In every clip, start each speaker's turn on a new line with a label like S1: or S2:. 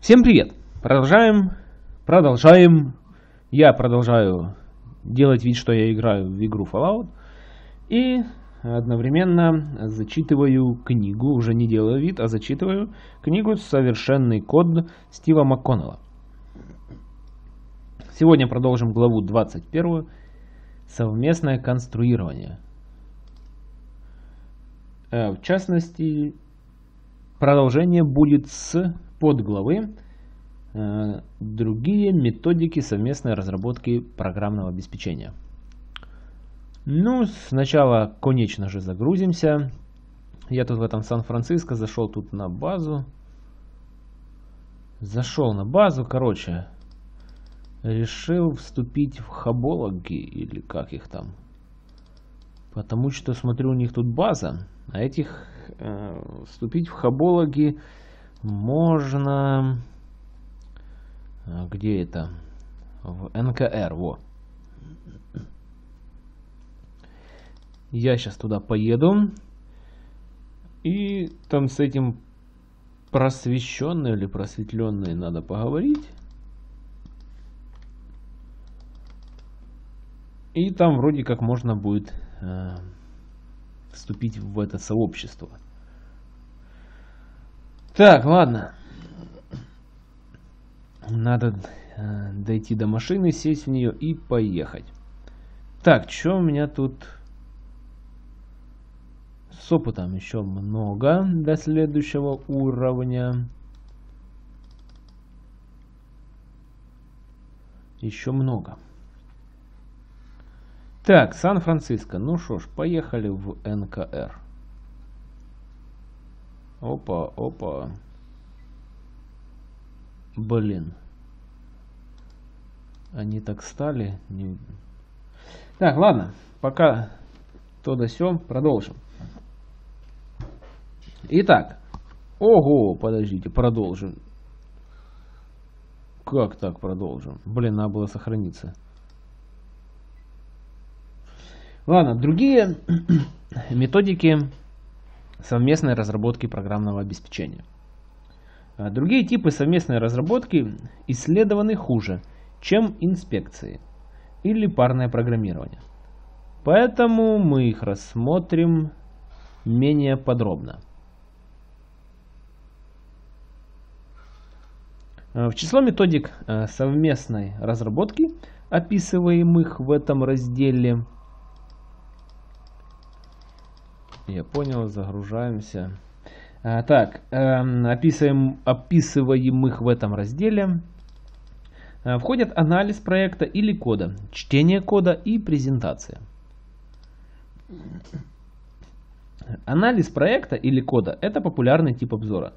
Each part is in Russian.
S1: Всем привет! Продолжаем, продолжаем, я продолжаю делать вид, что я играю в игру Fallout. И одновременно зачитываю книгу, уже не делаю вид, а зачитываю книгу «Совершенный код» Стива МакКоннелла. Сегодня продолжим главу 21 «Совместное конструирование». Э, в частности, продолжение будет с подглавы э, «Другие методики совместной разработки программного обеспечения». Ну, сначала, конечно же, загрузимся. Я тут в этом Сан-Франциско зашел тут на базу. Зашел на базу, короче. Решил вступить в хабологи, или как их там. Потому что, смотрю, у них тут база. А этих э, вступить в хабологи можно... А где это? В НКР, во. Я сейчас туда поеду. И там с этим просвещенной или просветленной надо поговорить. И там вроде как можно будет э, вступить в это сообщество. Так, ладно. Надо э, дойти до машины, сесть в нее и поехать. Так, что у меня тут с опытом еще много до следующего уровня. Еще много. Так, Сан-Франциско. Ну что ж, поехали в НКР. Опа, опа. Блин. Они так стали. Не... Так, ладно. Пока то да сё, продолжим. Итак. Ого, подождите, продолжим. Как так продолжим? Блин, надо было сохраниться. Ладно, другие методики совместной разработки программного обеспечения. А другие типы совместной разработки исследованы хуже, чем инспекции или парное программирование. Поэтому мы их рассмотрим менее подробно. А, в число методик а, совместной разработки, описываемых в этом разделе, Я понял, загружаемся. А, так, э, описываем, описываемых в этом разделе э, входят анализ проекта или кода, чтение кода и презентация. Анализ проекта или кода – это популярный тип обзора.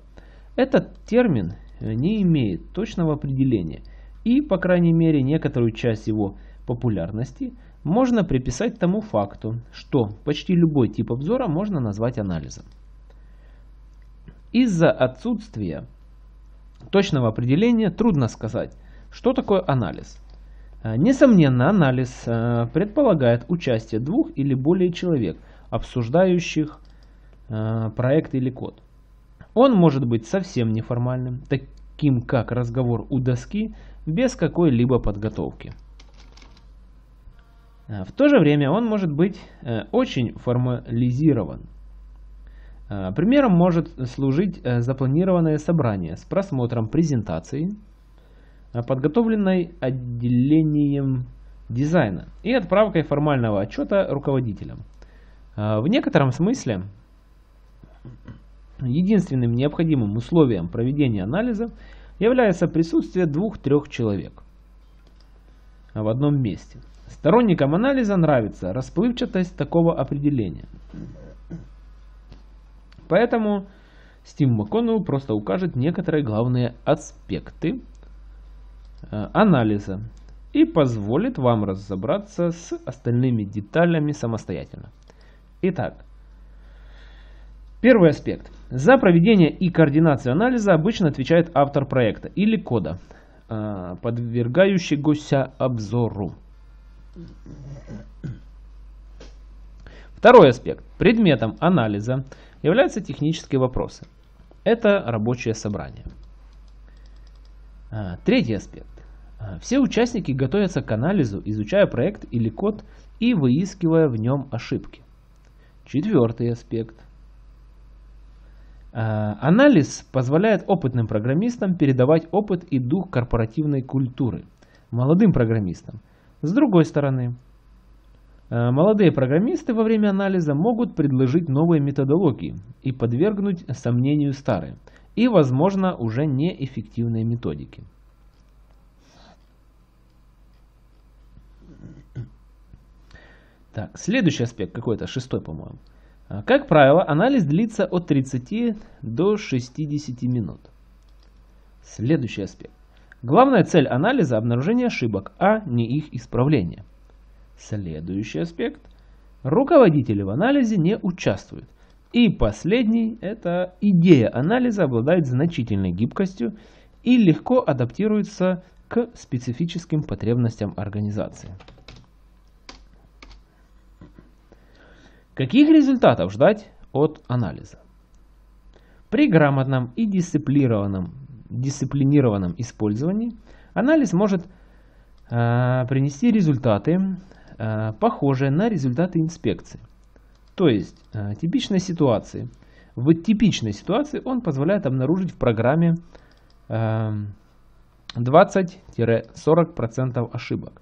S1: Этот термин не имеет точного определения и, по крайней мере, некоторую часть его популярности – можно приписать тому факту, что почти любой тип обзора можно назвать анализом. Из-за отсутствия точного определения трудно сказать, что такое анализ. А, несомненно, анализ а, предполагает участие двух или более человек, обсуждающих а, проект или код. Он может быть совсем неформальным, таким как разговор у доски без какой-либо подготовки. Э, в то же время он может быть э, очень формализирован. Э, примером может служить запланированное собрание с просмотром презентации, подготовленной отделением дизайна и отправкой формального отчета руководителям. В некотором смысле единственным необходимым условием проведения анализа является присутствие двух-трех человек в одном месте – Сторонникам анализа нравится расплывчатость такого определения. Поэтому Стив МакКоннелл просто укажет некоторые главные аспекты э, анализа и позволит вам разобраться с остальными деталями самостоятельно. Итак, первый аспект. За проведение и координацию анализа обычно отвечает автор проекта или кода, э, подвергающегося обзору. Второй аспект. Предметом анализа являются технические вопросы. Это рабочее собрание. А, третий аспект. А, все участники готовятся к анализу, изучая проект или код и выискивая в нем ошибки. Четвертый аспект. А, анализ позволяет опытным программистам передавать опыт и дух корпоративной культуры молодым программистам. С другой стороны, молодые программисты во время анализа могут предложить новые методологии и подвергнуть сомнению старые и, возможно, уже неэффективные методики. Так, следующий аспект какой-то, шестой, по-моему. А, как правило, анализ длится от 30 до 60 минут. Следующий аспект. Главная цель анализа – обнаружение ошибок, а не их исправление. Следующий аспект. Руководители в анализе не участвуют. И последний – это идея анализа обладает значительной гибкостью и легко адаптируется к специфическим потребностям организации. Каких результатов ждать от анализа? При грамотном и дисциплинированном, дисциплинированном использовании анализ может э, принести результаты, э, похожие на результаты инспекции. То есть э, типичной ситуации. В типичной ситуации он позволяет обнаружить в программе э, 20-40% ошибок.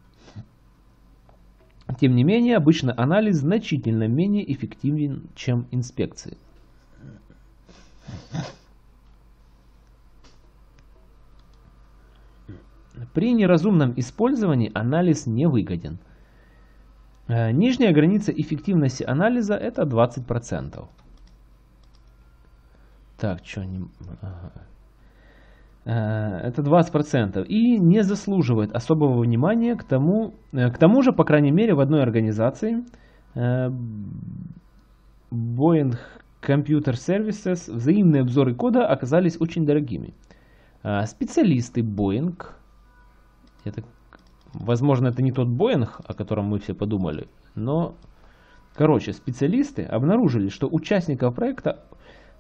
S1: Тем не менее, обычно анализ значительно менее эффективен, чем инспекции. При неразумном использовании анализ не выгоден. Э, нижняя граница эффективности анализа это 20%. Так, что не... Э, это 20%. И не заслуживает особого внимания к тому, э, к тому же, по крайней мере, в одной организации Boeing Computer Services взаимные обзоры кода оказались очень дорогими. Специалисты Boeing, это, возможно, это не тот Boeing, о котором мы все подумали, но, короче, специалисты обнаружили, что участников проекта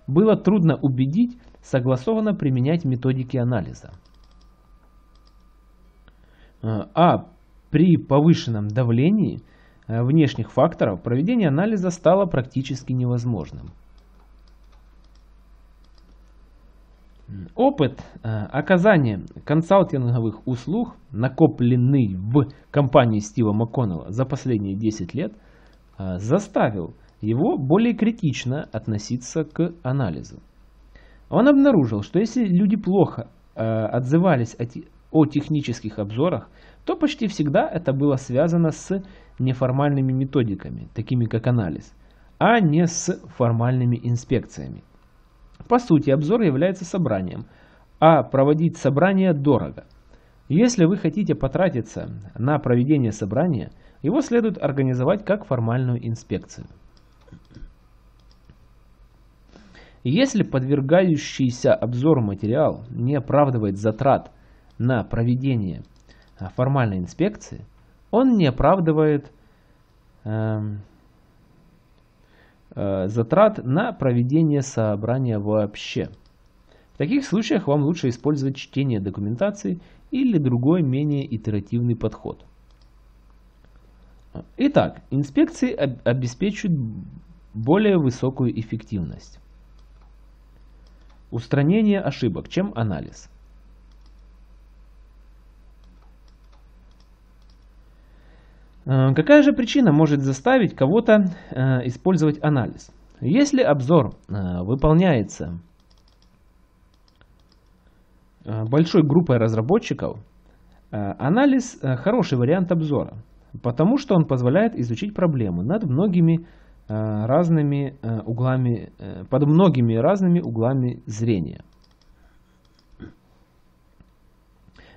S1: было трудно убедить согласованно применять методики анализа. Э, а при повышенном давлении э, внешних факторов проведение анализа стало практически невозможным. Опыт э, оказания консалтинговых услуг, накопленный в компании Стива МакКоннелла за последние 10 лет, заставил его более критично относиться к анализу. Он обнаружил, что если люди плохо э, отзывались о технических обзорах, то почти всегда это было связано с неформальными методиками, такими как анализ, а не с формальными инспекциями. По сути, обзор является собранием, а проводить собрание дорого. Если вы хотите потратиться на проведение собрания, его следует организовать как формальную инспекцию. Если подвергающийся обзору материал не оправдывает затрат на проведение а, формальной инспекции, он не оправдывает э, э, затрат на проведение собрания вообще. В таких случаях вам лучше использовать чтение документации или другой менее итеративный подход. Итак, инспекции обеспечивают более высокую эффективность. Устранение ошибок, чем анализ. Какая же причина может заставить кого-то э, использовать анализ? Если обзор э, выполняется большой группой разработчиков, анализ хороший вариант обзора, потому что он позволяет изучить проблему над многими Э, разными э, углами, э, под многими разными углами зрения.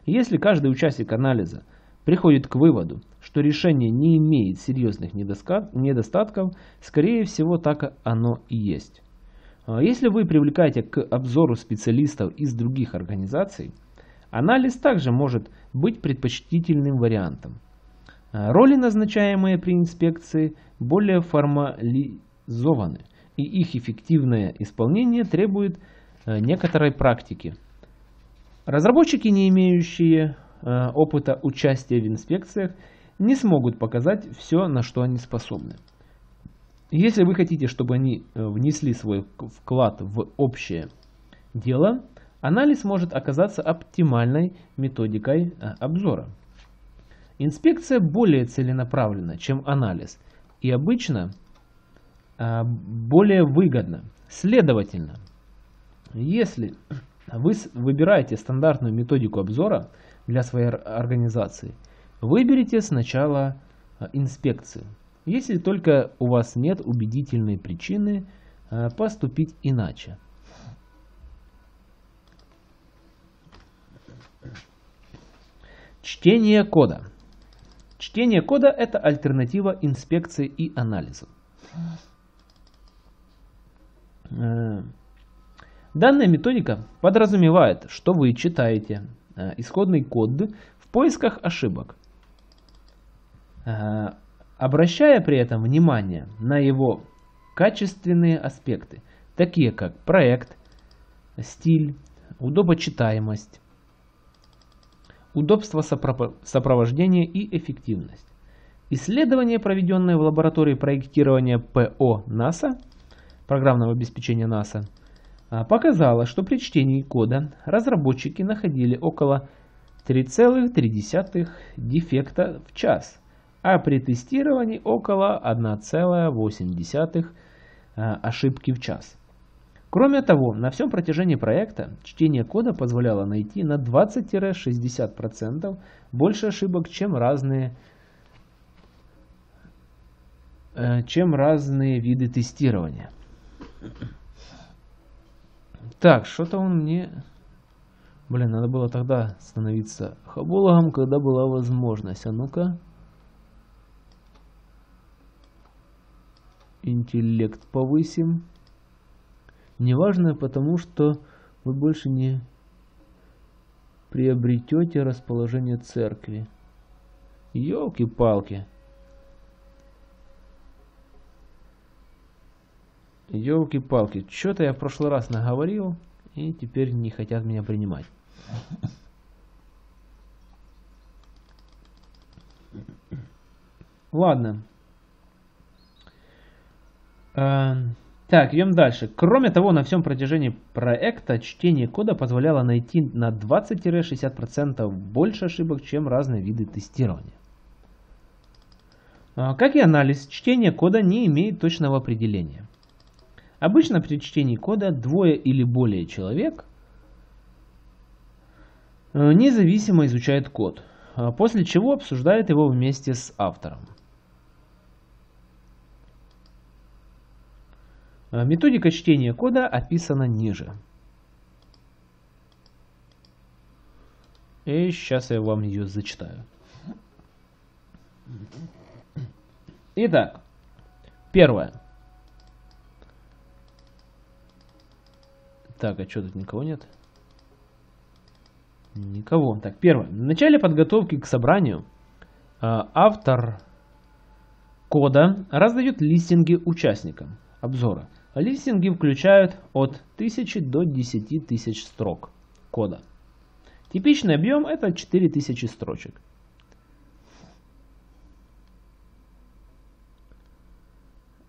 S1: Если каждый участник анализа приходит к выводу, что решение не имеет серьезных недостатков, скорее всего так оно и есть. Если вы привлекаете к обзору специалистов из других организаций, анализ также может быть предпочтительным вариантом. Роли, назначаемые при инспекции, более формализованы, и их эффективное исполнение требует э, некоторой практики. Разработчики, не имеющие опыта участия в инспекциях, не смогут показать все, на что они способны. Если вы хотите, чтобы они э, внесли свой вклад в общее дело, анализ может оказаться оптимальной методикой э, обзора. Инспекция более целенаправлена, чем анализ, и обычно э, более выгодна. Следовательно, если вы выбираете стандартную методику обзора для своей организации, выберите сначала инспекцию. Если только у вас нет убедительной причины поступить иначе. Чтение кода. Чтение кода – это альтернатива инспекции и анализу. Э, данная методика подразумевает, что вы читаете э, исходный код в поисках ошибок, э, обращая при этом внимание на его качественные аспекты, такие как проект, стиль, удобочитаемость, удобство сопровождения и эффективность. Исследование, проведенное в лаборатории проектирования ПО НАСА, программного обеспечения НАСА, а, показало, что при чтении кода разработчики находили около 3,3 дефекта в час, а при тестировании около 1,8 а, ошибки в час. Кроме того, на всем протяжении проекта чтение кода позволяло найти на 20-60% больше ошибок, чем разные, э, чем разные виды тестирования. Так, что-то он мне... Блин, надо было тогда становиться хабологом, когда была возможность. А ну-ка. Интеллект повысим. Неважно, потому что вы больше не приобретете расположение церкви. Ёлки-палки. Ёлки-палки. Что-то я в прошлый раз наговорил, и теперь не хотят меня принимать. Ладно. Эм, так, идем дальше. Кроме того, на всем протяжении проекта чтение кода позволяло найти на 20-60% больше ошибок, чем разные виды тестирования. А, как и анализ, чтение кода не имеет точного определения. Обычно при чтении кода двое или более человек э, независимо изучают код, а после чего обсуждают его вместе с автором. Методика чтения кода описана ниже. И сейчас я вам ее зачитаю. Итак, первое. Так, а что тут никого нет? Никого. Так, первое. В начале подготовки к собранию а, автор кода раздает листинги участникам обзора. Листинги включают от 1000 до 10 тысяч строк кода. Типичный объем это 4000 строчек.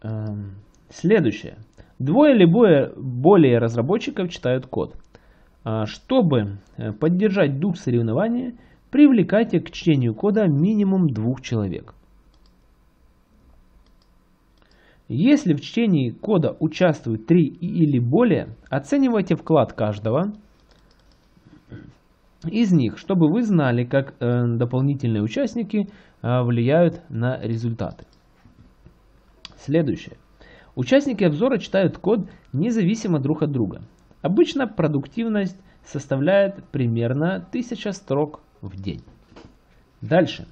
S1: Эм, следующее. Двое или более разработчиков читают код. А, чтобы э, поддержать дух соревнования, привлекайте к чтению кода минимум двух человек. Если в чтении кода участвуют три или более, оценивайте вклад каждого из них, чтобы вы знали, как э, дополнительные участники э, влияют на результаты. Следующее. Участники обзора читают код независимо друг от друга. Обычно продуктивность составляет примерно 1000 строк в день. Дальше.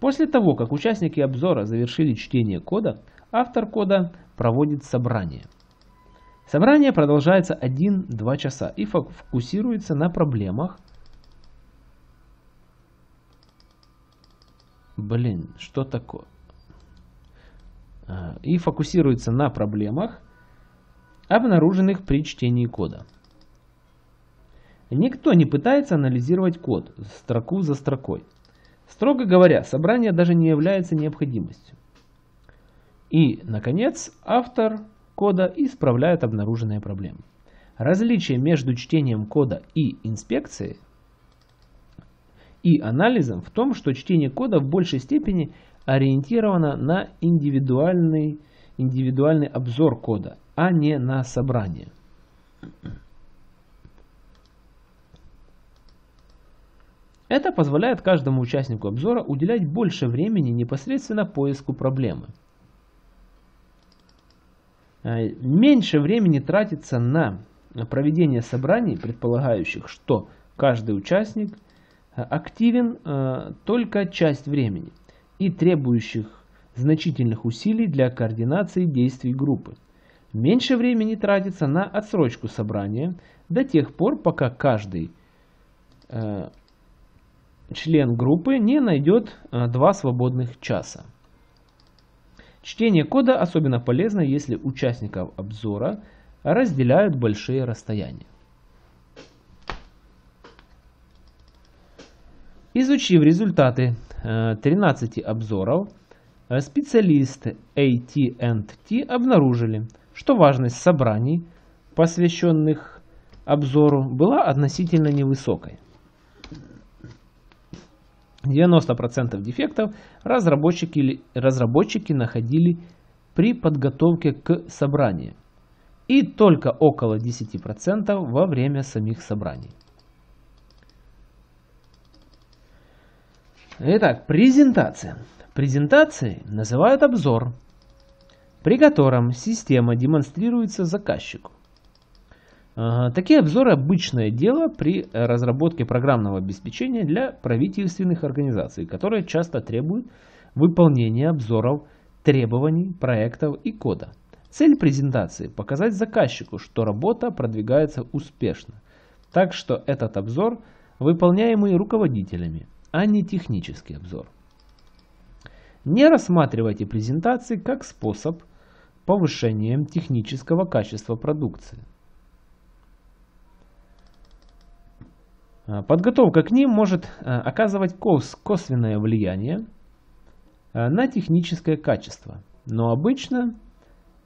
S1: После того, как участники обзора завершили чтение кода, автор кода проводит собрание. Собрание продолжается 1-2 часа и фокусируется на проблемах. Блин, что такое? А, и фокусируется на проблемах, обнаруженных при чтении кода. Никто не пытается анализировать код строку за строкой. Строго говоря, собрание даже не является необходимостью. И, наконец, автор кода исправляет обнаруженные проблемы. Различие между чтением кода и инспекцией и анализом в том, что чтение кода в большей степени ориентировано на индивидуальный, индивидуальный обзор кода, а не на собрание. Это позволяет каждому участнику обзора уделять больше времени непосредственно поиску проблемы. Э, меньше времени тратится на проведение собраний, предполагающих, что каждый участник э, активен э, только часть времени и требующих значительных усилий для координации действий группы. Меньше времени тратится на отсрочку собрания до тех пор, пока каждый член группы не найдет два свободных часа. Чтение кода особенно полезно, если участников обзора разделяют большие расстояния. Изучив результаты 13 э, обзоров, э, специалисты AT&T обнаружили, что важность собраний, посвященных обзору, была относительно невысокой. 90% дефектов разработчики, разработчики находили при подготовке к собранию и только около 10% во время самих собраний. Итак, презентация. Презентацией называют обзор, при котором система демонстрируется заказчику. Такие обзоры – обычное дело при разработке программного обеспечения для правительственных организаций, которые часто требуют выполнения обзоров требований, проектов и кода. Цель презентации – показать заказчику, что работа продвигается успешно. Так что этот обзор – выполняемый руководителями, а не технический обзор. Не рассматривайте презентации как способ повышения технического качества продукции. Подготовка к ним может а, оказывать косвенное влияние а, на техническое качество, но обычно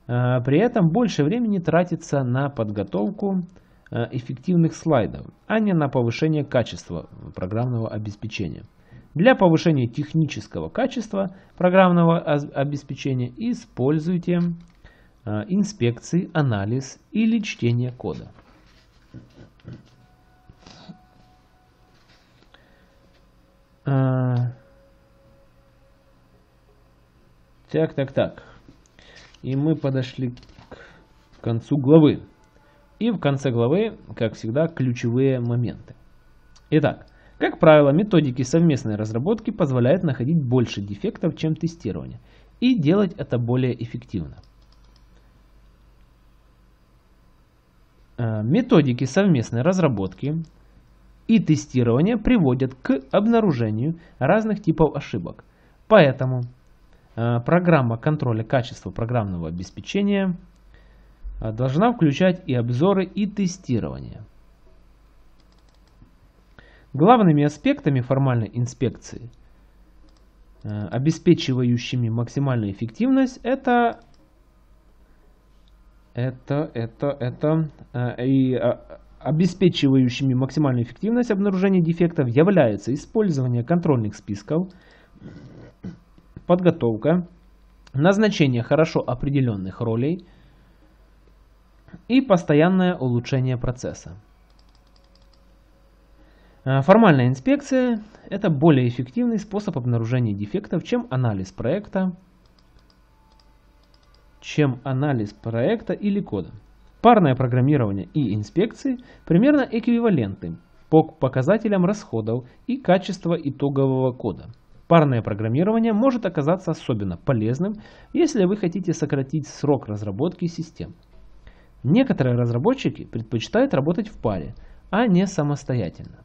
S1: при этом больше времени тратится на подготовку эффективных слайдов, а не на повышение качества программного обеспечения. Для повышения технического качества программного обеспечения используйте инспекции, анализ или чтение кода. А... Так, так, так. И мы подошли к концу главы. И в конце главы, как всегда, ключевые моменты. Итак, как правило, методики совместной разработки позволяют находить больше дефектов, чем тестирование, и делать это более эффективно. А, методики совместной разработки и тестирование приводят к обнаружению разных типов ошибок. Поэтому э, программа контроля качества программного обеспечения э, должна включать и обзоры, и тестирование. Главными аспектами формальной инспекции, э, обеспечивающими максимальную эффективность, это это, это, это и обеспечивающими максимальную эффективность обнаружения дефектов являются использование контрольных списков, подготовка, назначение хорошо определенных ролей и постоянное улучшение процесса. Э, формальная инспекция – это более эффективный способ обнаружения дефектов, чем анализ проекта, чем анализ проекта или кода. Парное программирование и инспекции примерно эквивалентны по показателям расходов и качества итогового кода. Парное программирование может оказаться особенно полезным, если вы хотите сократить срок разработки систем. Некоторые разработчики предпочитают работать в паре, а не самостоятельно.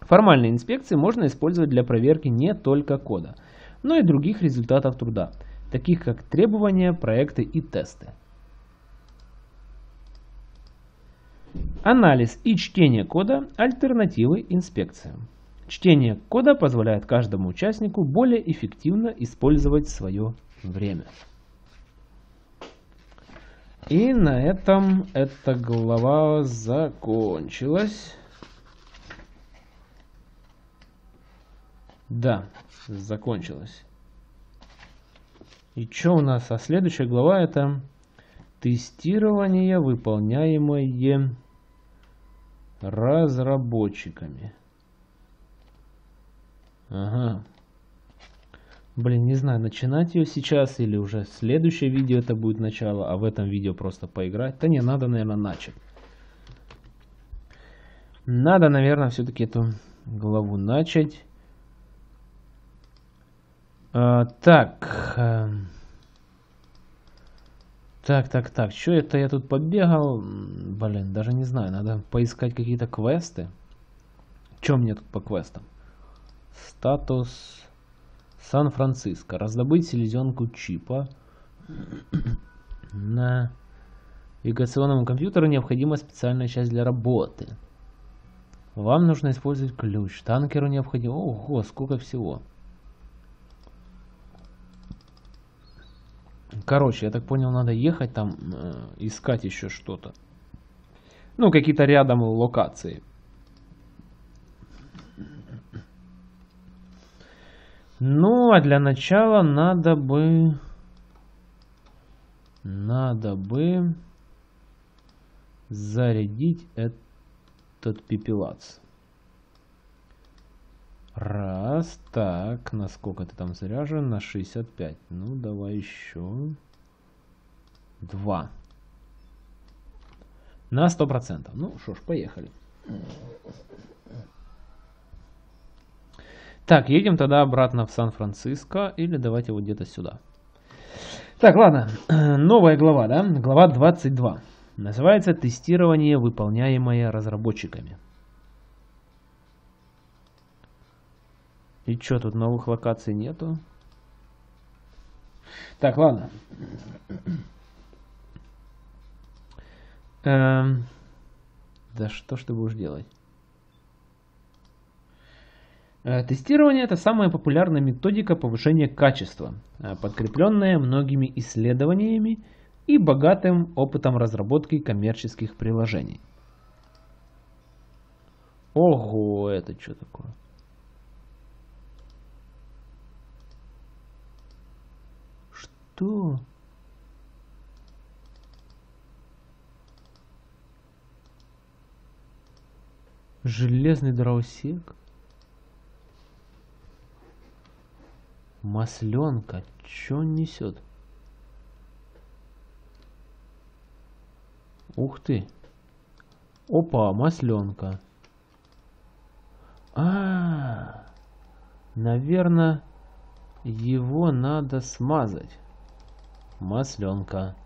S1: Формальные инспекции можно использовать для проверки не только кода, но и других результатов труда, таких как требования, проекты и тесты. Анализ и чтение кода – альтернативы инспекциям. Чтение кода позволяет каждому участнику более эффективно использовать свое время. И на этом эта глава закончилась. Да, закончилась. И что у нас? А следующая глава это тестирование, выполняемое разработчиками. Ага. Блин, не знаю, начинать ее сейчас или уже следующее видео это будет начало, а в этом видео просто поиграть. Да не, надо, наверное, начать. Надо, наверное, все-таки эту главу начать. А, так. А, так, так, так. Что это я тут побегал? Блин, даже не знаю. Надо поискать какие-то квесты. Что мне тут по квестам? Статус Сан-Франциско. Раздобыть селезенку чипа. На навигационному компьютеру необходима специальная часть для работы. Вам нужно использовать ключ. Танкеру необходимо... Ого, сколько всего. Короче, я так понял, надо ехать там, э, искать еще что-то. Ну, какие-то рядом локации. Ну, а для начала надо бы... Надо бы зарядить этот пепелац. Раз, так, на сколько ты там заряжен? На 65. Ну, давай еще. Два. На 100%. Ну, что ж, поехали. Так, едем тогда обратно в Сан-Франциско. Или давайте вот где-то сюда. Так, ладно. Новая глава, да? Глава 22. Называется «Тестирование, выполняемое разработчиками». И что, тут новых локаций нету? Так, ладно. Эм, да что ж ты будешь делать? Э, тестирование – это самая популярная методика повышения качества, э, подкрепленная многими исследованиями и богатым опытом разработки коммерческих приложений. Ого, это что такое? Что? Железный дровосек? Масленка. Чё он несет? Ух ты. Опа, масленка. А, -а, -а. наверное, его надо смазать. Масленка.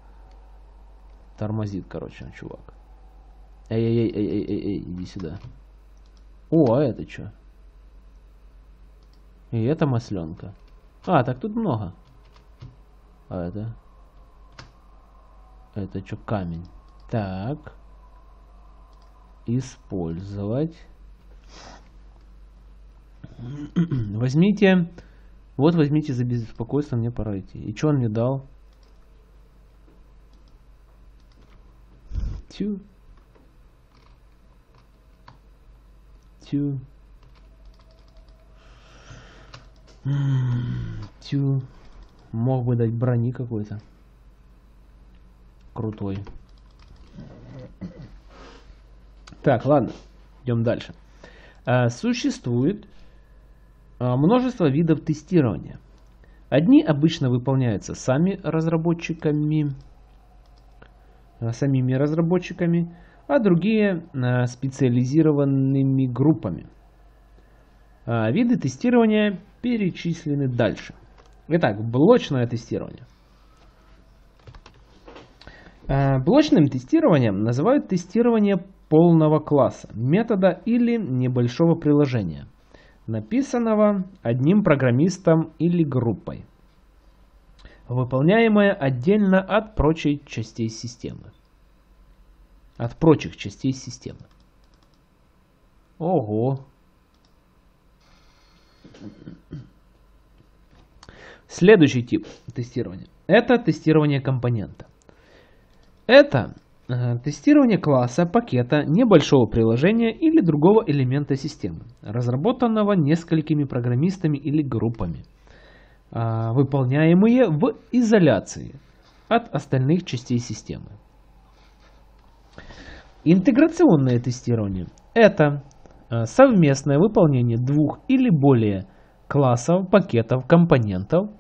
S1: Тормозит, короче, чувак. Эй-эй-эй-эй-эй-эй, иди сюда. О, а это что? И это масленка. А, так тут много. А это? Это что, камень? Так. Использовать. Возьмите. Вот возьмите за беспокойство, мне пора идти. И что он мне дал? Тю. Тю. Тю. Мог бы дать брони какой-то. Крутой. Так, ладно. Идем дальше. А, существует а, множество видов тестирования. Одни обычно выполняются сами разработчиками, самими разработчиками, а другие а, специализированными группами. А, виды тестирования перечислены дальше. Итак, блочное тестирование. Блочным тестированием называют тестирование полного класса, метода или небольшого приложения, написанного одним программистом или группой, выполняемое отдельно от прочей частей системы. от прочих частей системы. Ого! Следующий тип тестирования – это тестирование компонента. Это э, тестирование класса, пакета, небольшого приложения или другого элемента системы, разработанного несколькими программистами или группами, выполняемые в изоляции от остальных частей системы. Интеграционное тестирование – это э, совместное выполнение двух или более классов, пакетов, компонентов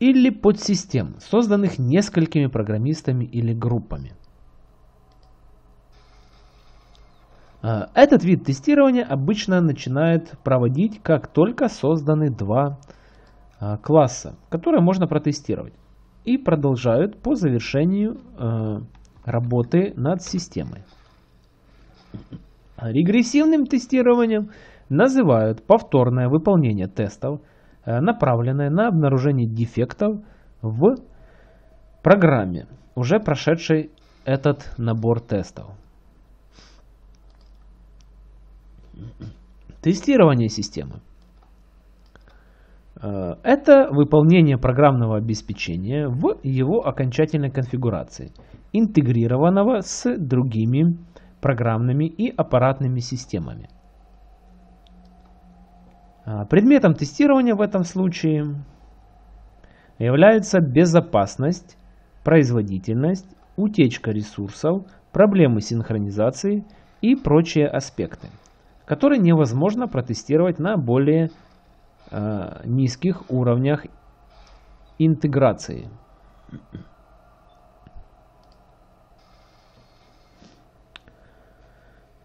S1: или подсистем, созданных несколькими программистами или группами. А, этот вид тестирования обычно начинает проводить, как только созданы два а, класса, которые можно протестировать, и продолжают по завершению а, работы над системой. Регрессивным тестированием называют повторное выполнение тестов – Э, направленная на обнаружение дефектов в программе, уже прошедшей этот набор тестов. Тестирование системы. Э, это выполнение программного обеспечения в его окончательной конфигурации, интегрированного с другими программными и аппаратными системами. А, предметом тестирования в этом случае является безопасность, производительность, утечка ресурсов, проблемы синхронизации и прочие аспекты, которые невозможно протестировать на более э, низких уровнях интеграции.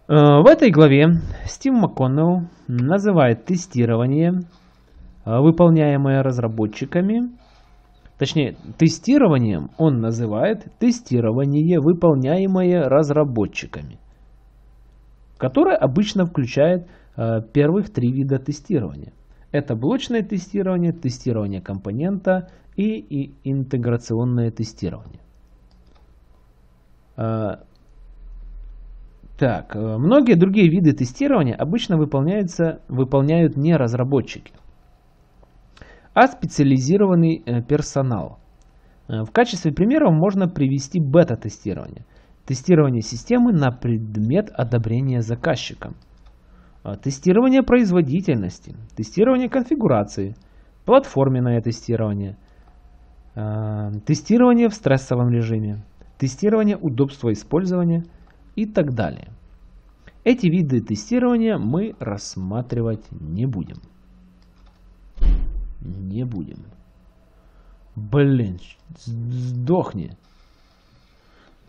S1: Э, в этой главе Стив МакКоннелл называет тестирование, э, выполняемое разработчиками, точнее, тестированием он называет тестирование, выполняемое разработчиками, которое обычно включает э, первых три вида тестирования. Это блочное тестирование, тестирование компонента и, и интеграционное тестирование. Так, э, многие другие виды тестирования обычно выполняются, выполняют не разработчики, а специализированный э, персонал. Э, в качестве примеров можно привести бета-тестирование. Тестирование системы на предмет одобрения заказчиком. Тестирование производительности, тестирование конфигурации, платформенное тестирование, тестирование в стрессовом режиме, тестирование удобства использования – и так далее. Эти виды тестирования мы рассматривать не будем. Не будем. Блин, сдохни.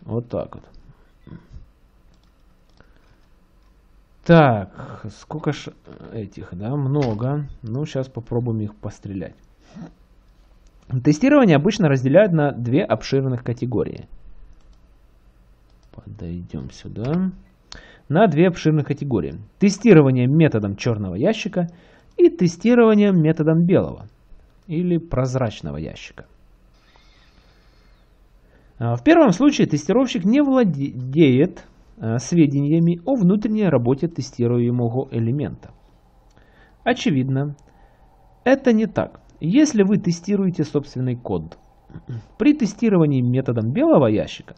S1: Вот так вот. Так, сколько ж этих, да, много. Ну, сейчас попробуем их пострелять. Тестирование обычно разделяют на две обширных категории – Подойдем сюда. На две обширных категории. Тестирование методом черного ящика и тестирование методом белого или прозрачного ящика. А, в первом случае тестировщик не владеет а, сведениями о внутренней работе тестируемого элемента. Очевидно, это не так. Если вы тестируете собственный код, при тестировании методом белого ящика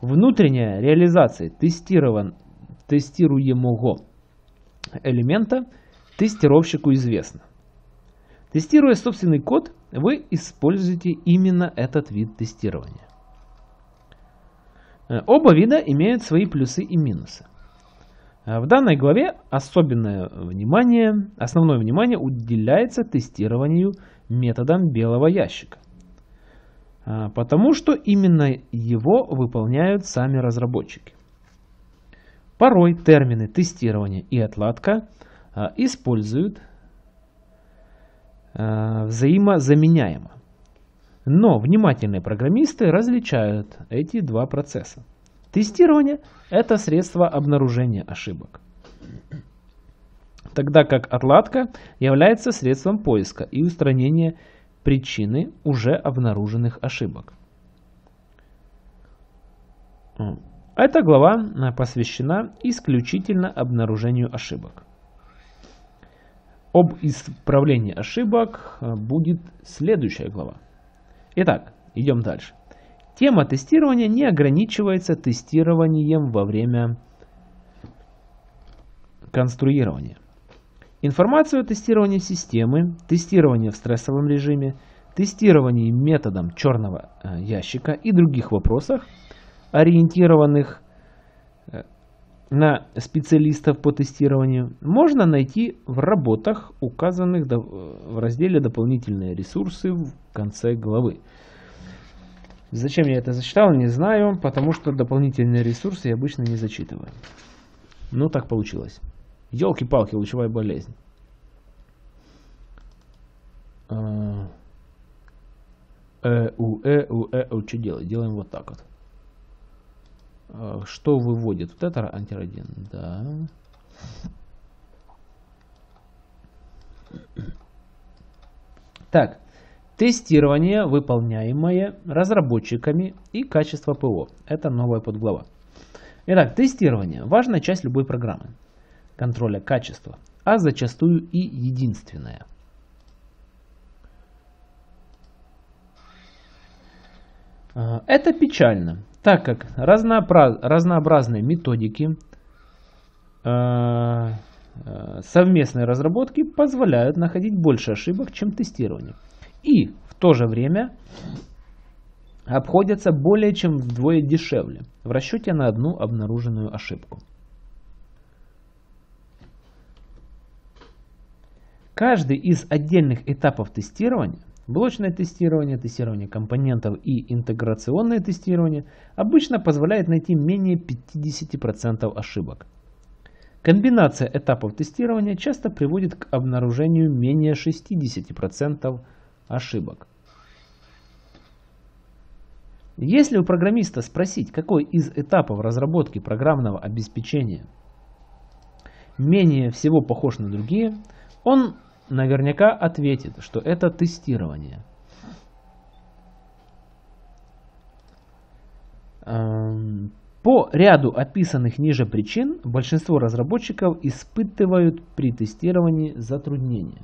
S1: Внутренняя реализация тестирован, тестируемого элемента тестировщику известна. Тестируя собственный код, вы используете именно этот вид тестирования. Э, оба вида имеют свои плюсы и минусы. Э, в данной главе особенное внимание, основное внимание уделяется тестированию методом белого ящика. А, потому что именно его выполняют сами разработчики. Порой термины тестирование и отладка используют взаимозаменяемо. Но внимательные программисты различают эти два процесса. Тестирование – это средство обнаружения ошибок, тогда как отладка является средством поиска и устранения причины уже обнаруженных ошибок. Эта глава посвящена исключительно обнаружению ошибок. Об исправлении ошибок будет следующая глава. Итак, идем дальше. Тема тестирования не ограничивается тестированием во время конструирования. Информацию о тестировании системы, тестировании в стрессовом режиме, тестировании методом черного э, ящика и других вопросах, ориентированных на специалистов по тестированию, можно найти в работах, указанных в разделе «Дополнительные ресурсы» в конце главы. Зачем я это зачитал, не знаю, потому что дополнительные ресурсы я обычно не зачитываю. Ну, так получилось. Елки-палки, лучевая болезнь. А, э, у, э, у, э, у, что делать? Делаем вот так вот. А, что выводит? Вот это антирадин, да. Так, Тестирование, выполняемое разработчиками и качество ПО. Это новая подглава. Итак, тестирование – важная часть любой программы контроля качества, а зачастую и единственная. А, это печально, так как разнообразные методики а, а, совместной разработки позволяют находить больше ошибок, чем тестирование и в то же время обходятся более чем вдвое дешевле в расчете на одну обнаруженную ошибку. Каждый из отдельных этапов тестирования Блочное тестирование, тестирование компонентов и интеграционное тестирование обычно позволяет найти менее 50% ошибок. Комбинация этапов тестирования часто приводит к обнаружению менее 60% ошибок. Если у программиста спросить, какой из этапов разработки программного обеспечения менее всего похож на другие, он наверняка ответит, что это тестирование. Эм, по ряду описанных ниже причин большинство разработчиков испытывают при тестировании затруднения.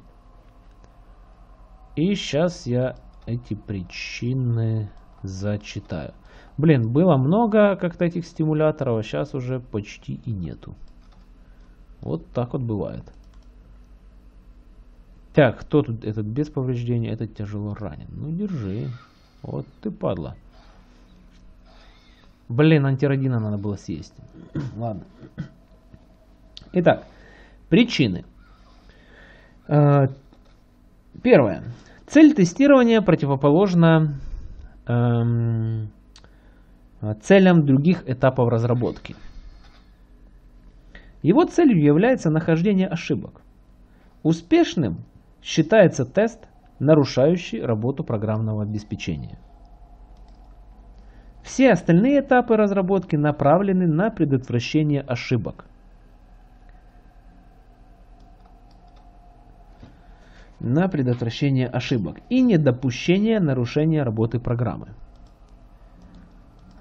S1: И сейчас я эти причины зачитаю. Блин, было много как-то этих стимуляторов, а сейчас уже почти и нету. Вот так вот бывает. Так, кто тут этот без повреждения, этот тяжело ранен. Ну держи. Вот ты падла. Блин, антирадина надо было съесть. Ладно. Итак, причины. Э, первое. Цель тестирования противоположна эм, целям других этапов разработки. Его целью является нахождение ошибок. Успешным считается тест, нарушающий работу программного обеспечения. Все остальные этапы разработки направлены на предотвращение ошибок – на предотвращение ошибок и недопущение нарушения работы программы.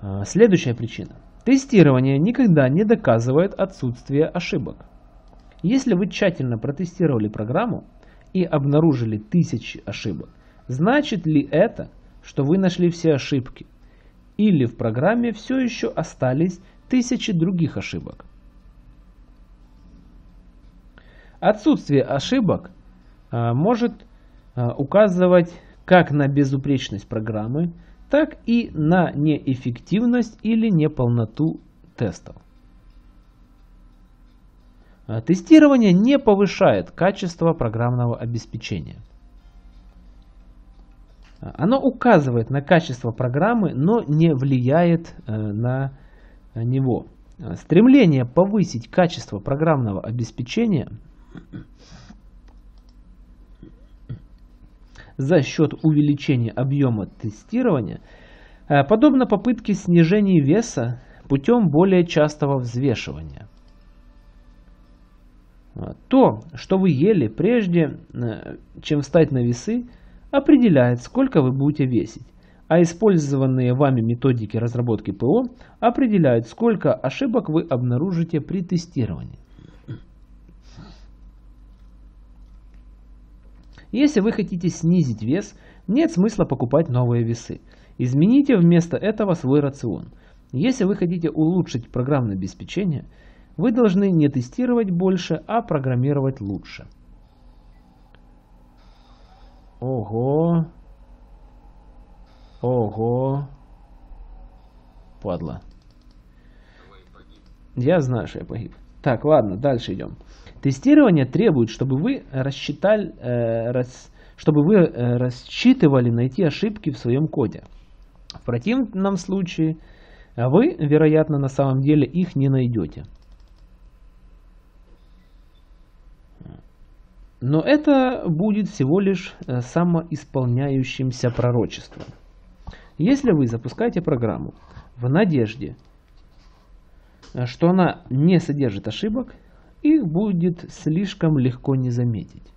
S1: А, следующая причина. Тестирование никогда не доказывает отсутствие ошибок. Если вы тщательно протестировали программу и обнаружили тысячи ошибок, значит ли это, что вы нашли все ошибки? Или в программе все еще остались тысячи других ошибок? Отсутствие ошибок а, может а, указывать как на безупречность программы, так и на неэффективность или неполноту тестов. А, тестирование не повышает качество программного обеспечения. Оно указывает на качество программы, но не влияет э, на него. Стремление повысить качество программного обеспечения за счет увеличения объема тестирования, э, подобно попытке снижения веса путем более частого взвешивания. Э, то, что вы ели прежде, э, чем встать на весы, определяет, сколько вы будете весить, а использованные вами методики разработки ПО определяют, сколько ошибок вы обнаружите при тестировании. Если вы хотите снизить вес, нет смысла покупать новые весы. Измените вместо этого свой рацион. Если вы хотите улучшить программное обеспечение, вы должны не тестировать больше, а программировать лучше. Ого. Ого. Падла. Я знаю, что я погиб. Так, ладно, дальше идем. Тестирование требует, чтобы вы рассчитали, э, рас, чтобы вы э, рассчитывали найти ошибки в своем коде. В противном случае вы, вероятно, на самом деле их не найдете. Но это будет всего лишь э, самоисполняющимся пророчеством. Если вы запускаете программу в надежде, э, что она не содержит ошибок, их будет слишком легко не заметить.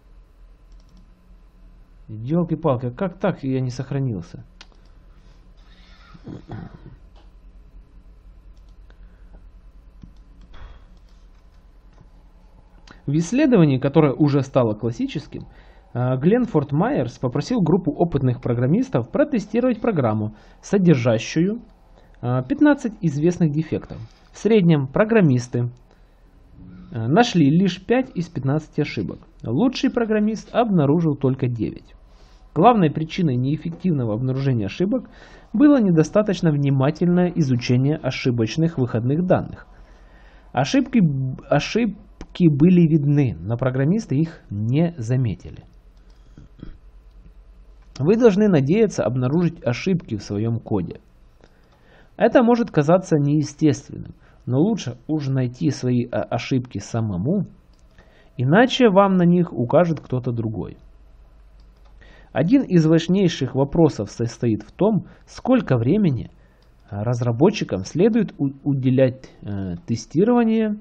S1: Елки-палки, как так я не сохранился? В исследовании, которое уже стало классическим, э, Гленфорд Майерс попросил группу опытных программистов протестировать программу, содержащую 15 э, известных дефектов. В среднем программисты э, нашли лишь 5 из 15 ошибок. Лучший программист обнаружил только 9. Главной причиной неэффективного обнаружения ошибок было недостаточно внимательное изучение ошибочных выходных данных. Ошибки, ошиб, ошибки были видны, но программисты их не заметили. Вы должны надеяться обнаружить ошибки в своем коде. Это может казаться неестественным, но лучше уж найти свои а, ошибки самому, иначе вам на них укажет кто-то другой. Один из важнейших вопросов состоит в том, сколько времени разработчикам следует уделять э, тестированию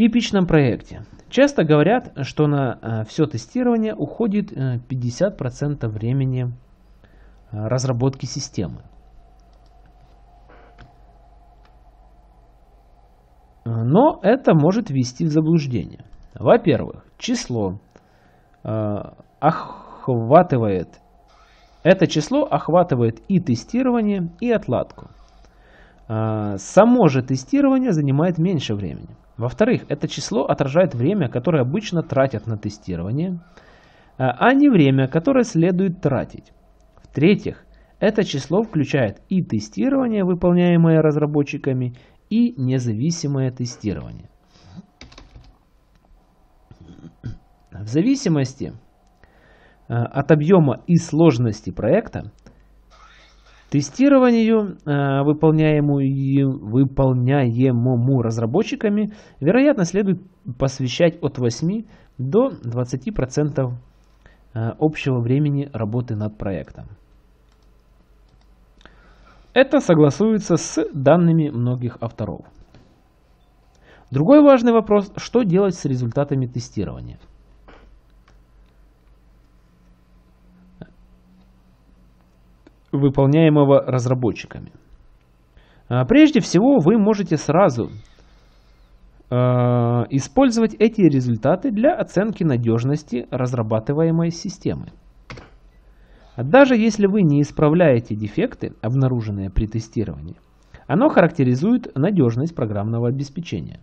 S1: типичном проекте. Часто говорят, что на э, все тестирование уходит 50% э, времени э, разработки системы. Но это может ввести в заблуждение. Во-первых, число охватывает это число охватывает и тестирование, и отладку. Само же тестирование занимает меньше времени. Во-вторых, это число отражает время, которое обычно тратят на тестирование, а, а не время, которое следует тратить. В-третьих, это число включает и тестирование, выполняемое разработчиками, и независимое тестирование. В зависимости а, от объема и сложности проекта, Тестированию, э, выполняемому, выполняемому разработчиками, вероятно, следует посвящать от 8 до 20% э, общего времени работы над проектом. Это согласуется с данными многих авторов. Другой важный вопрос, что делать с результатами тестирования. Выполняемого разработчиками. А, прежде всего, вы можете сразу э, использовать эти результаты для оценки надежности разрабатываемой системы. Даже если вы не исправляете дефекты, обнаруженные при тестировании, оно характеризует надежность программного обеспечения.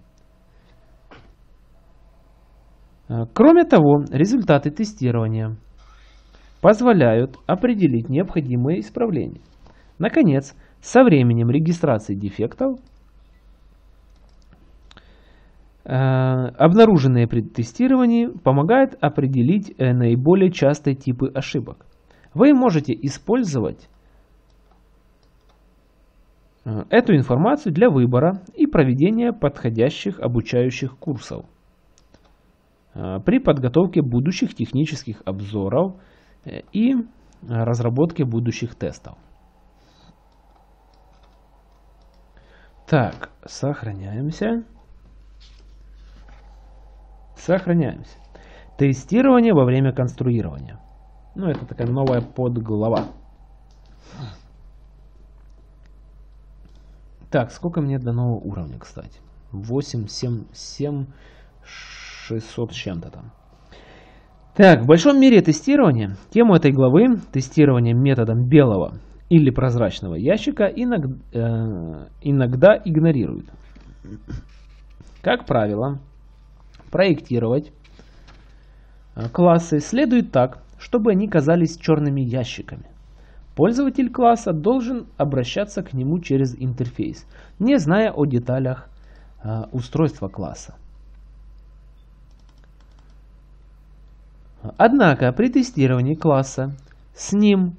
S1: Кроме того, результаты тестирования позволяют определить необходимые исправления. Наконец, со временем регистрации дефектов, э, обнаруженные при тестировании помогают определить э, наиболее частые типы ошибок. Вы можете использовать э, эту информацию для выбора и проведения подходящих обучающих курсов. При подготовке будущих технических обзоров и разработке будущих тестов. Так, сохраняемся. Сохраняемся. Тестирование во время конструирования. Ну, это такая новая подглава. Так, сколько мне до нового уровня, кстати? 8, 7, 7, 600 с чем-то там. Так, в большом мире тестирования тему этой главы, тестирование методом белого или прозрачного ящика, иногда, э, иногда игнорируют. Как правило, проектировать э, классы следует так, чтобы они казались черными ящиками. Пользователь класса должен обращаться к нему через интерфейс, не зная о деталях э, устройства класса. Однако при тестировании класса с ним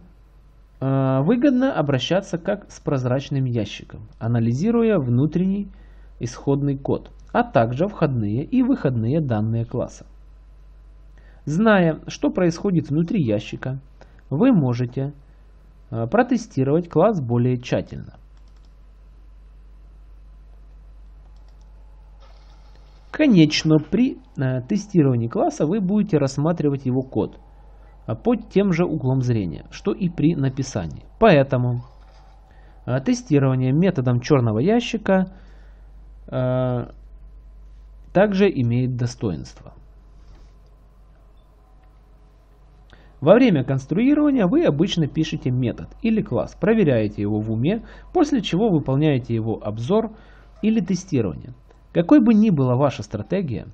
S1: э, выгодно обращаться как с прозрачным ящиком, анализируя внутренний исходный код, а также входные и выходные данные класса. Зная, что происходит внутри ящика, вы можете э, протестировать класс более тщательно. Конечно, при э, тестировании класса вы будете рассматривать его код э, под тем же углом зрения, что и при написании. Поэтому тестирование методом черного ящика также имеет достоинство. Во время конструирования вы обычно пишете метод или класс, проверяете его в уме, после чего выполняете его обзор или тестирование. Какой бы ни была ваша стратегия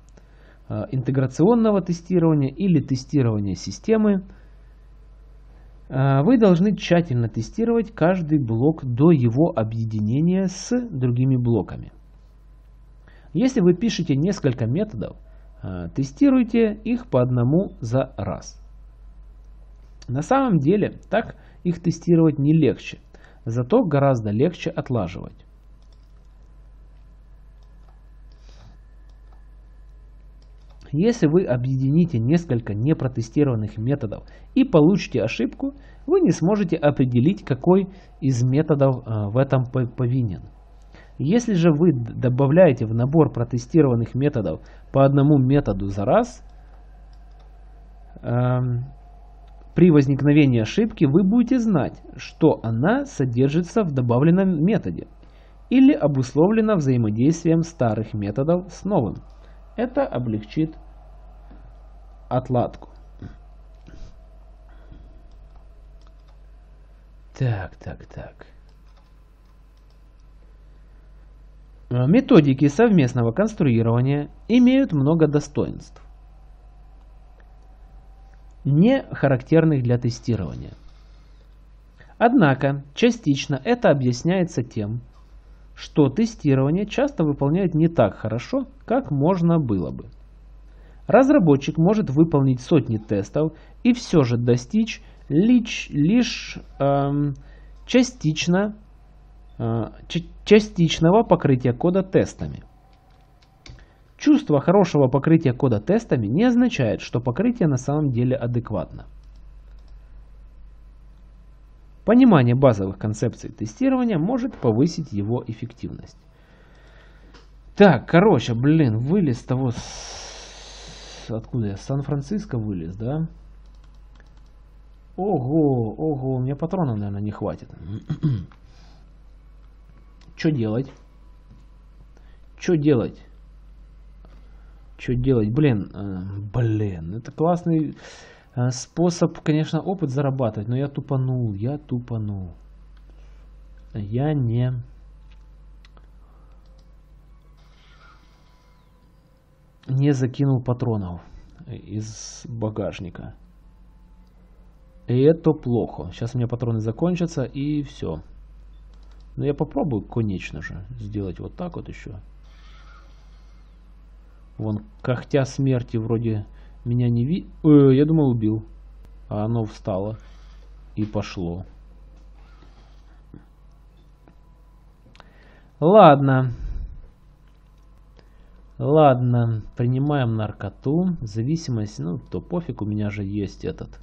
S1: э, интеграционного тестирования или тестирования системы, э, вы должны тщательно тестировать каждый блок до его объединения с другими блоками. Если вы пишете несколько методов, э, тестируйте их по одному за раз. На самом деле так их тестировать не легче, зато гораздо легче отлаживать. Если вы объедините несколько непротестированных методов и получите ошибку, вы не сможете определить, какой из методов э, в этом повинен. Если же вы добавляете в набор протестированных методов по одному методу за раз, эм, при возникновении ошибки вы будете знать, что она содержится в добавленном методе или обусловлена взаимодействием старых методов с новым. Это облегчит отладку. Так, так, так. Методики совместного конструирования имеют много достоинств не характерных для тестирования. Однако, частично это объясняется тем, что тестирование часто выполняют не так хорошо, как можно было бы. Разработчик может выполнить сотни тестов и все же достичь лишь, лишь эм, частично, э, частичного покрытия кода тестами. Чувство хорошего покрытия кода тестами не означает, что покрытие на самом деле адекватно. Понимание базовых концепций тестирования может повысить его эффективность. Так, короче, блин, вылез того... С... Откуда я? Сан-Франциско вылез, да? Ого, ого, у меня патронов, наверное, не хватит. Что делать? Что делать? Что делать? Блин, э, блин, это классный э, способ, конечно, опыт зарабатывать, но я тупанул, я тупанул. Я не... Не закинул патронов из багажника. И это плохо. Сейчас у меня патроны закончатся и все. Но я попробую, конечно же, сделать вот так вот еще. Вон, когтя смерти вроде меня не ви... Э, я думал убил. А оно встало. И пошло. Ладно. Ладно, принимаем наркоту. Зависимость, ну, то пофиг, у меня же есть этот.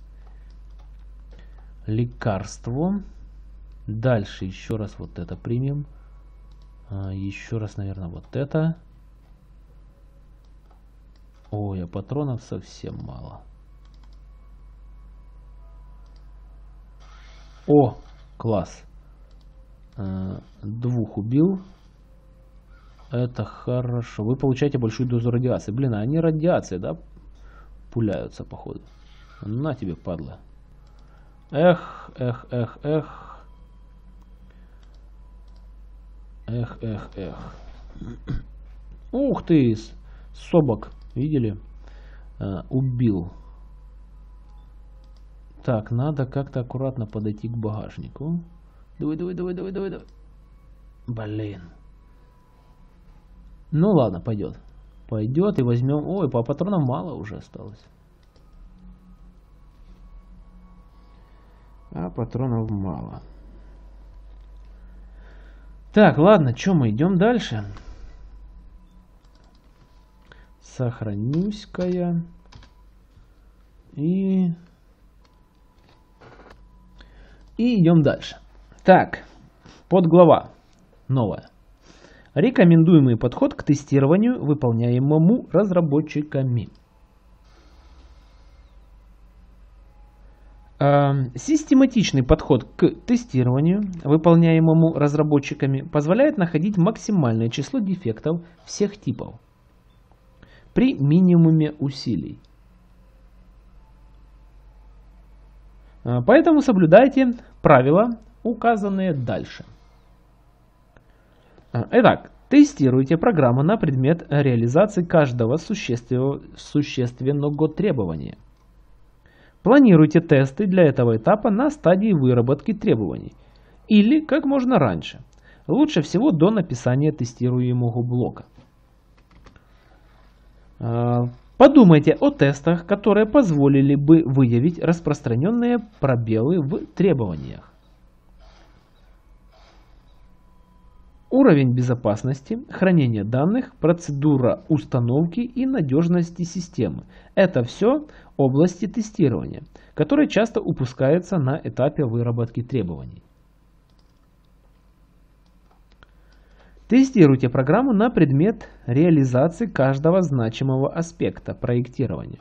S1: Лекарство. Дальше еще раз вот это примем. А, еще раз, наверное, вот это. Ой, а патронов совсем мало. О, Класс. Э, двух убил. Это хорошо. Вы получаете большую дозу радиации. Блин, а они радиации, да? Пуляются, походу. На тебе, падла. Эх, эх, эх, эх. Эх, эх, эх. Ух ты, собак, видели? А, убил. Так, надо как-то аккуратно подойти к багажнику. Давай, давай, давай, давай, давай, давай. Блин. Ну ладно, пойдет. Пойдет и возьмем... Ой, по патронам мало уже осталось. А патронов мало. Так, ладно, что мы идем дальше? Сохранюсь-ка я. И... И идем дальше. Так, подглава новая. Рекомендуемый подход к тестированию, выполняемому разработчиками. Эм, систематичный подход к тестированию, выполняемому разработчиками, позволяет находить максимальное число дефектов всех типов при минимуме усилий. Э, поэтому соблюдайте правила, указанные дальше. А, итак, тестируйте программу на предмет реализации каждого существенного требования. Планируйте тесты для этого этапа на стадии выработки требований или как можно раньше, лучше всего до написания тестируемого блока. А, подумайте о тестах, которые позволили бы выявить распространенные пробелы в требованиях. Уровень безопасности, хранение данных, процедура установки и надежности системы – это все области тестирования, которые часто упускаются на этапе выработки требований. Тестируйте программу на предмет реализации каждого значимого аспекта проектирования.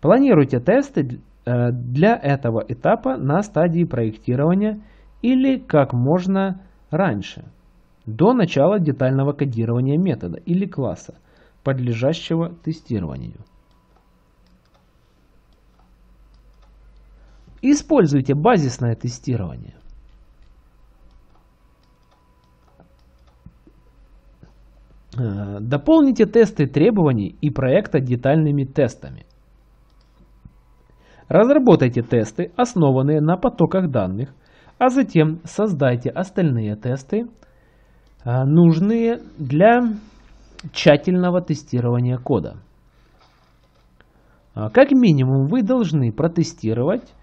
S1: Планируйте тесты э, для этого этапа на стадии проектирования или как можно раньше, до начала детального кодирования метода или класса, подлежащего тестированию. Используйте базисное тестирование. Э, дополните тесты требований и проекта детальными тестами. Разработайте тесты, основанные на потоках данных, а затем создайте остальные тесты, а, нужные для тщательного тестирования кода. А, как минимум вы должны протестировать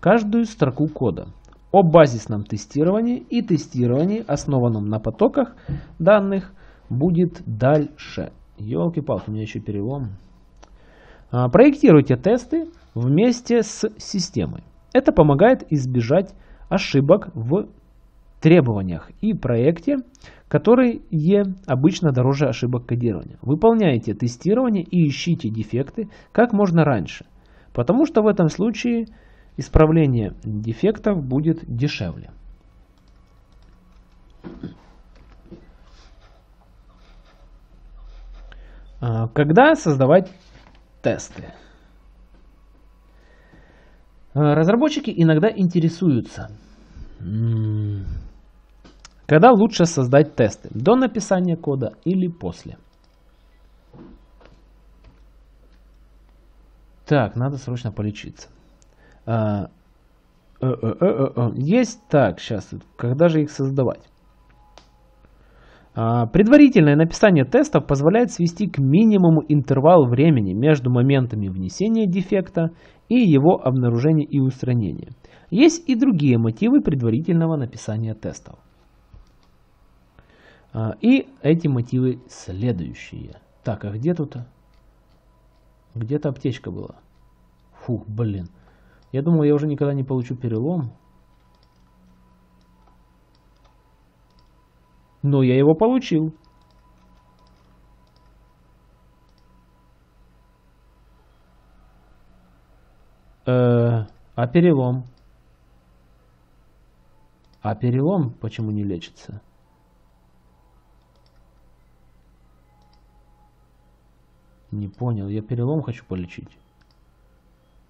S1: каждую строку кода о базисном тестировании и тестировании, основанном на потоках данных, будет дальше. Елки-палки, у меня еще перелом. А, проектируйте тесты вместе с системой. Это помогает избежать ошибок в требованиях и проекте, которые обычно дороже ошибок кодирования. Выполняйте тестирование и ищите дефекты как можно раньше, потому что в этом случае исправление дефектов будет дешевле. А, когда создавать тесты? А, разработчики иногда интересуются, когда лучше создать тесты? До написания кода или после? Так, надо срочно полечиться. А, э, э, э, есть так, сейчас, когда же их создавать? А, предварительное написание тестов позволяет свести к минимуму интервал времени между моментами внесения дефекта и его обнаружения и устранения. Есть и другие мотивы предварительного написания тестов. А, и эти мотивы следующие. Так, а где тут? Где-то аптечка была. Фух, блин. Я думал, я уже никогда не получу перелом. Но я его получил. Э, а перелом? А перелом почему не лечится? Не понял, я перелом хочу полечить.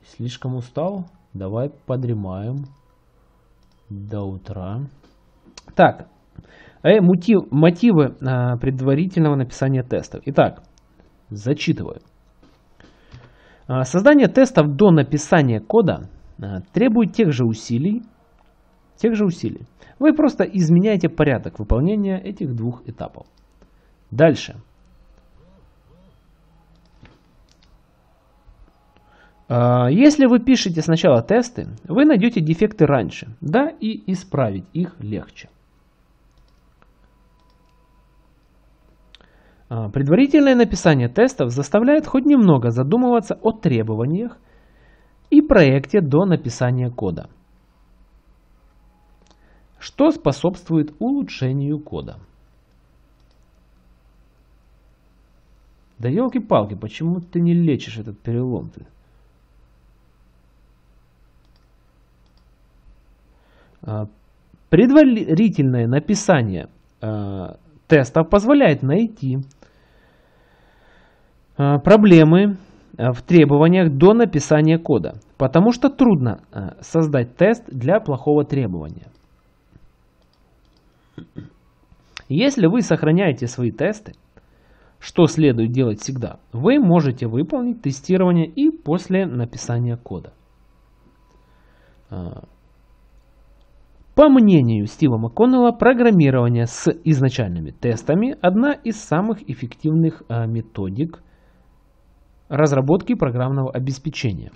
S1: Слишком устал? Давай подремаем до утра. Так, э, мотив, мотивы э, предварительного написания тестов. Итак, зачитываю. Э, создание тестов до написания кода э, требует тех же усилий, тех же усилий. Вы просто изменяете порядок выполнения этих двух этапов. Дальше. А, если вы пишете сначала тесты, вы найдете дефекты раньше, да и исправить их легче. Предварительное написание тестов заставляет хоть немного задумываться о требованиях и проекте до написания кода, что способствует улучшению кода. Да елки-палки, почему ты не лечишь этот перелом? -то? А, предварительное написание а, тестов позволяет найти а, проблемы в требованиях до написания кода, потому что трудно создать тест для плохого требования. Если вы сохраняете свои тесты, что следует делать всегда, вы можете выполнить тестирование и после написания кода. По мнению Стива МакКоннелла, программирование с изначальными тестами – одна из самых эффективных методик разработки программного обеспечения,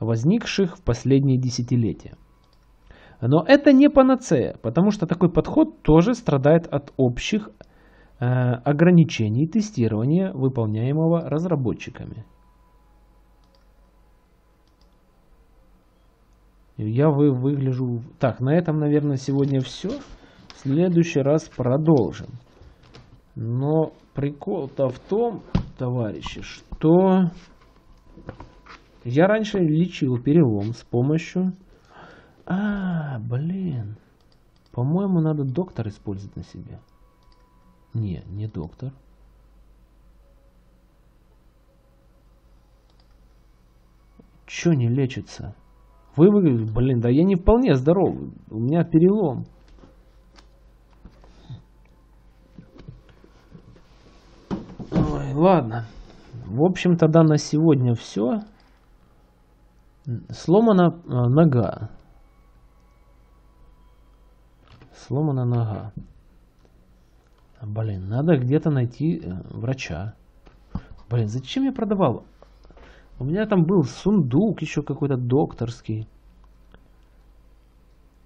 S1: возникших в последние десятилетия. Но это не панацея, потому что такой подход тоже страдает от общих э, ограничений тестирования, выполняемого разработчиками. Я вы, выгляжу... Так, на этом, наверное, сегодня все. В следующий раз продолжим. Но прикол-то в том, товарищи, что я раньше лечил перелом с помощью... А, блин. По-моему, надо доктор использовать на себе. Не, не доктор. Чё не лечится? Вы выглядите, блин, да я не вполне здоров. У меня перелом. Ой, ладно. В общем, тогда на сегодня все. Сломана э, нога. Сломана нога. Блин, надо где-то найти э, врача. Блин, зачем я продавал? У меня там был сундук еще какой-то докторский.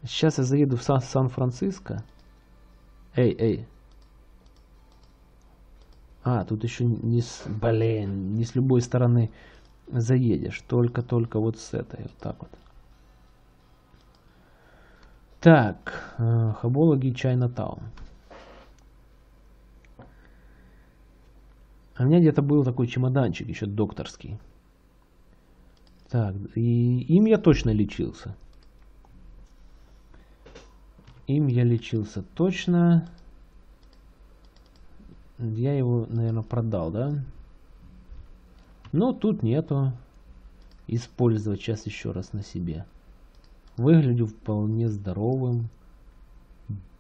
S1: Сейчас я заеду в Сан-Франциско. Эй, эй. А, тут еще не с... Блин, не с любой стороны заедешь. Только-только вот с этой. Вот так вот. Так. Э, хабологи Чайнатаун. А у меня где-то был такой чемоданчик еще докторский. Так, и им я точно лечился. Им я лечился точно. Я его, наверное, продал, да? Но тут нету. Использовать сейчас еще раз на себе. Выгляжу вполне здоровым.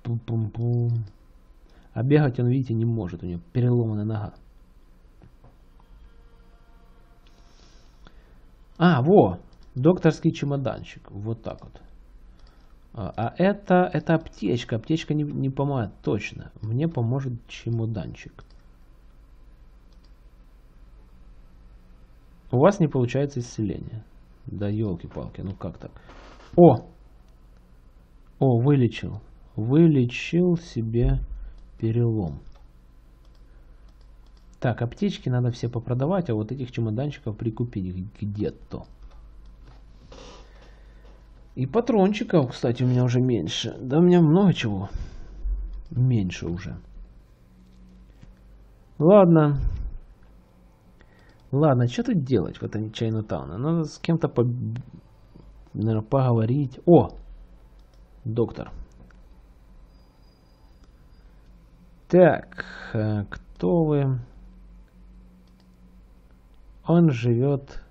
S1: Пум-пум-пум. А бегать он, видите, не может. У него переломанная нога. А, во, докторский чемоданчик. Вот так вот. А, а это, это аптечка. Аптечка не, не помогает точно. Мне поможет чемоданчик. У вас не получается исцеление. Да елки-палки, ну как так? О! О, вылечил. Вылечил себе перелом. Так, аптечки надо все попродавать, а вот этих чемоданчиков прикупить где-то. И патрончиков, кстати, у меня уже меньше. Да у меня много чего. Меньше уже. Ладно. Ладно, что тут делать в этом Чайнатауне? Надо с кем-то по... Наверное, поговорить. О! Доктор. Так, э, кто вы? Он живет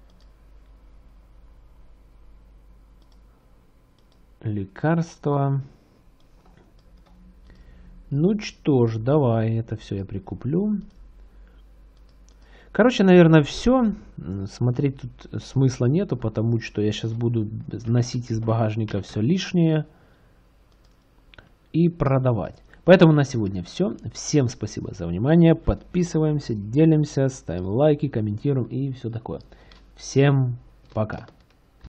S1: Лекарство. Ну что ж, давай, это все я прикуплю. Короче, наверное, все. Смотреть тут смысла нету, потому что я сейчас буду носить из багажника все лишнее и продавать. Поэтому на сегодня все. Всем спасибо за внимание. Подписываемся, делимся, ставим лайки, комментируем и все такое. Всем пока.